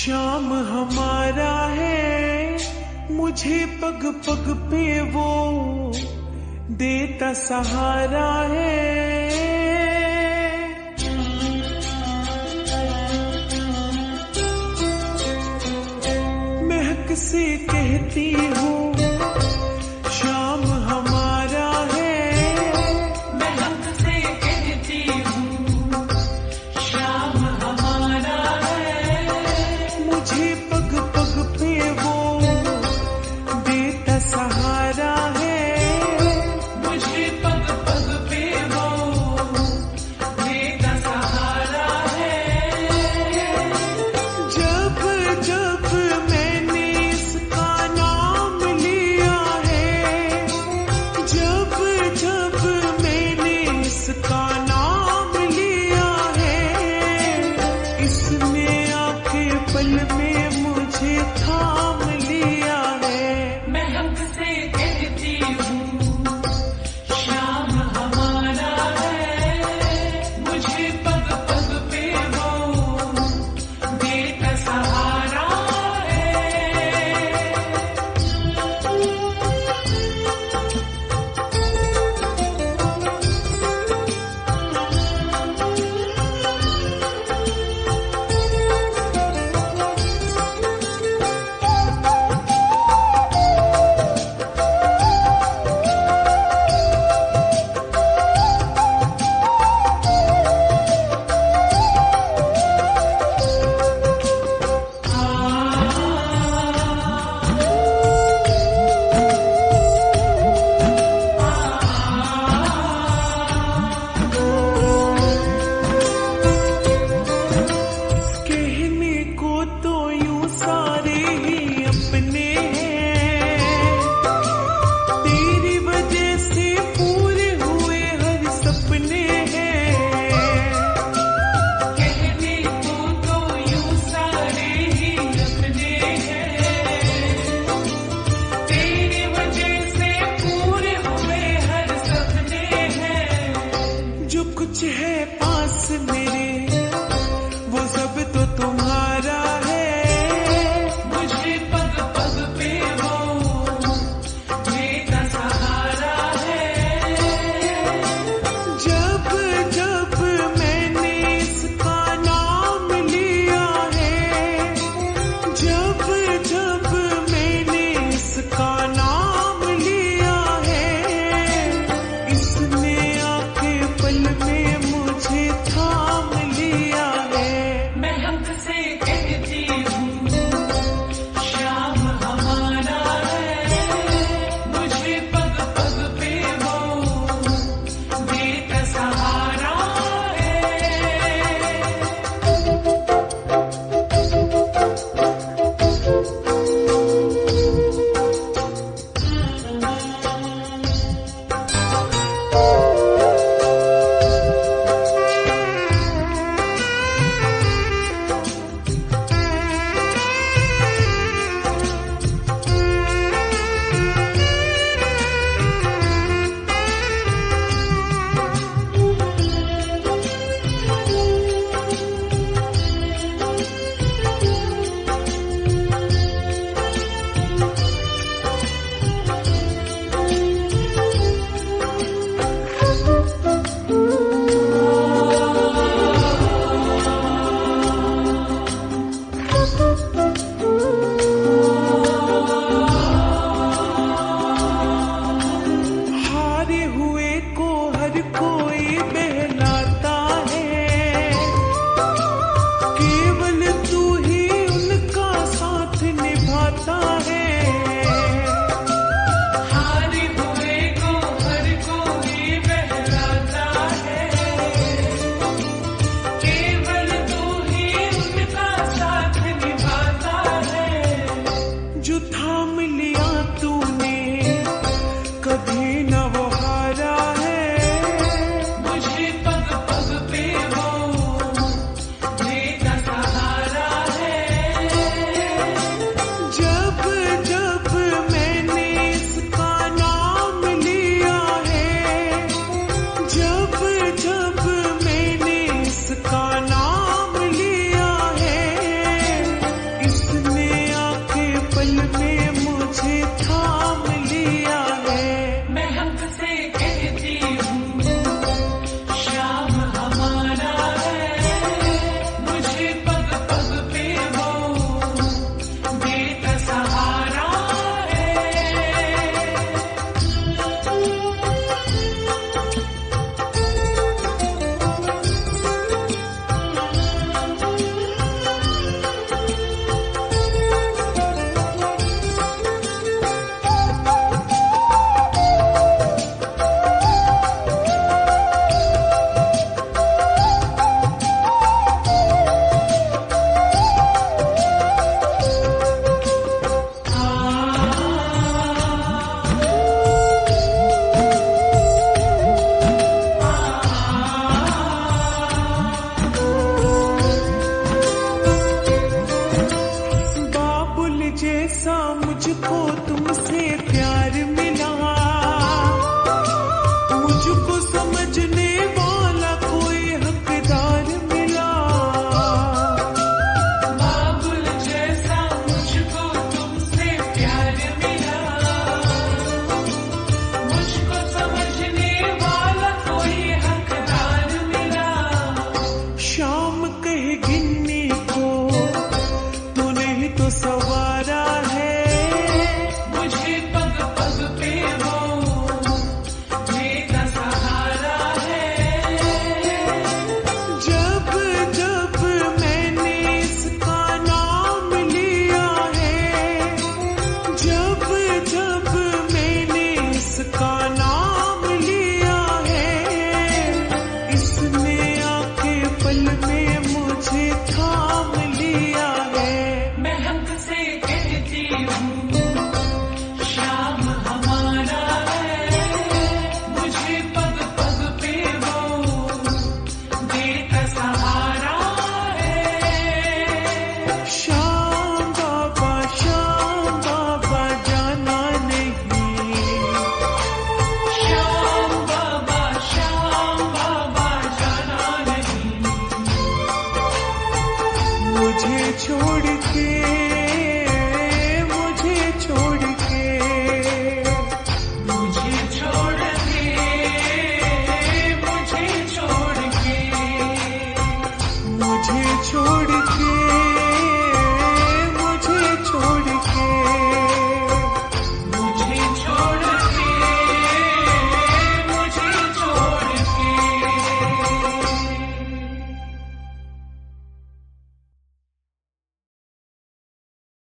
श्याम हमारा है, मुझे पग पग पे वो देता सहारा है। महक से कहती हूँ